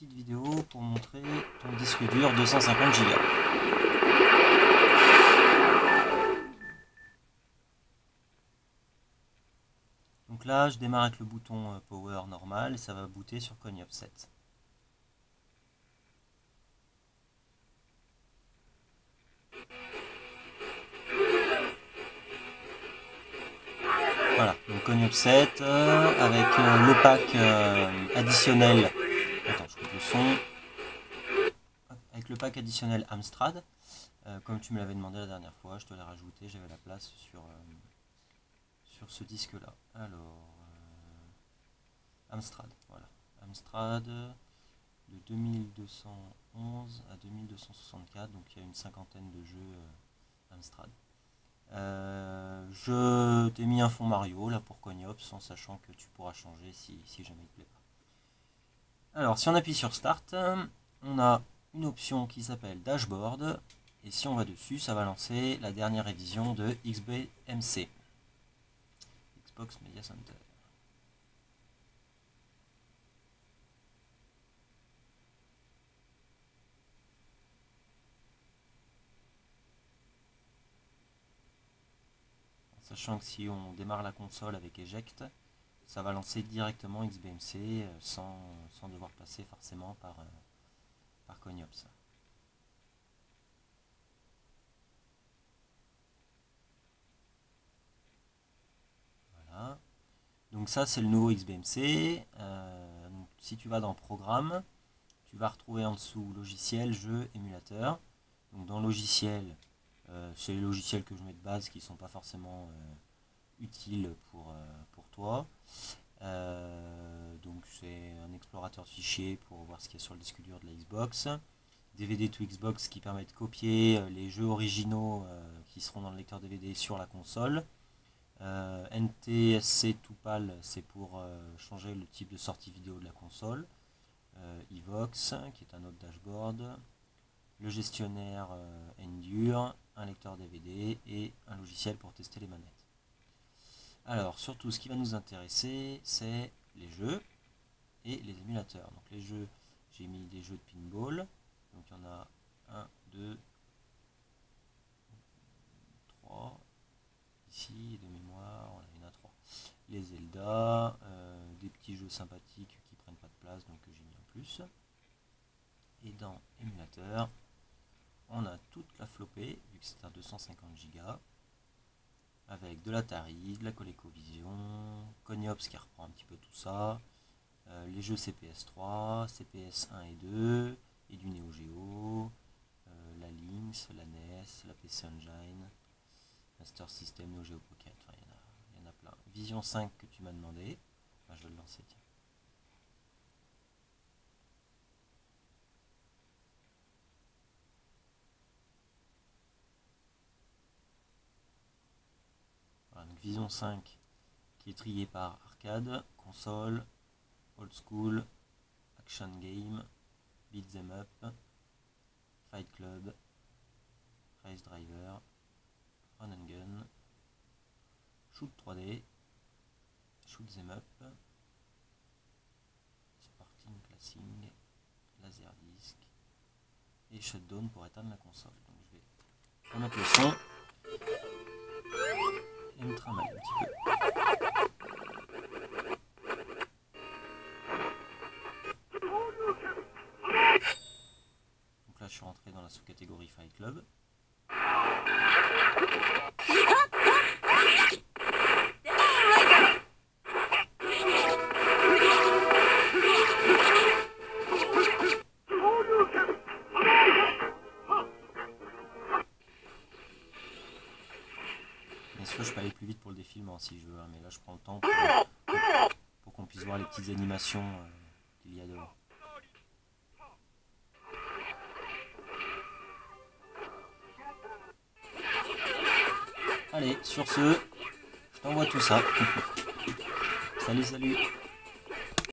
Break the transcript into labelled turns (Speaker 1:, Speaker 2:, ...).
Speaker 1: petite vidéo pour montrer ton disque dur 250 Go. Donc là, je démarre avec le bouton euh, Power normal et ça va booter sur Cognop 7. Voilà, donc Cognop 7 euh, avec euh, le pack additionnel. Avec le pack additionnel Amstrad. comme tu me l'avais demandé la dernière fois, je te l'ai rajouté, j'avais la place sur sur ce disque là. Alors, euh, Amstrad, voilà. Amstrad de 2211 à 2264, donc il y a une cinquantaine de jeux euh, Amstrad. Euh, je t'ai mis un fond Mario là pour Cognops en sachant que tu pourras changer si, si jamais il te plaît pas. Alors si on appuie sur Start, on a une option qui s'appelle Dashboard et si on va dessus, ça va lancer la dernière révision de XBMC. Media Center. Sachant que si on démarre la console avec Eject, ça va lancer directement XBMC euh, sans, sans devoir passer forcément par, euh, par Cognops. Donc ça c'est le nouveau XBMC. Euh, si tu vas dans Programme, tu vas retrouver en dessous logiciel, jeu, émulateur. Donc dans logiciel, c'est les logiciels que je mets de base qui ne sont pas forcément utiles pour, pour toi. donc c'est un explorateur de fichiers pour voir ce qu'il y a sur le disque dur de la Xbox. DVD to Xbox qui permet de copier les jeux originaux qui seront dans le lecteur DVD sur la console. Euh, NTSC Tupal, c'est pour euh, changer le type de sortie vidéo de la console. Euh, Evox, qui est un autre dashboard. Le gestionnaire Endure, un lecteur DVD et un logiciel pour tester les manettes. Alors, surtout, ce qui va nous intéresser, c'est les jeux et les émulateurs. Donc, les jeux, j'ai mis des jeux de pinball. Donc, il y en a 1, 2, 3, ici, de mémoire, en a trois. Les Zelda, euh, des petits jeux sympathiques qui prennent pas de place, donc j'ai mis en plus. Et dans émulateur, on a toute la flopée, vu que c'est un 250 Go, avec de l'Atari, de la ColecoVision, Cognops qui reprend un petit peu tout ça, euh, les jeux CPS 3, CPS 1 et 2, et du Neo Geo, euh, la Lynx, la NES, la PC Engine, Master System, Neo Geo Pocket, enfin, il y, en a, plein. Vision 5 que tu m'as demandé, je vais le lancer, tiens. Vision 5 qui est trié par arcade, console, old school, action game, beat them up, fight club, race driver, run and gun, shoot 3D, shoot them up, sporting classing, laser disc et shutdown pour éteindre la console. Donc je vais la sous-catégorie Fight Club. Bien sûr, je peux aller plus vite pour le défilement si je veux, hein, mais là je prends le temps pour, qu'on puisse voir les petites animations Allez, sur ce, je t'envoie tout ça. salut, salut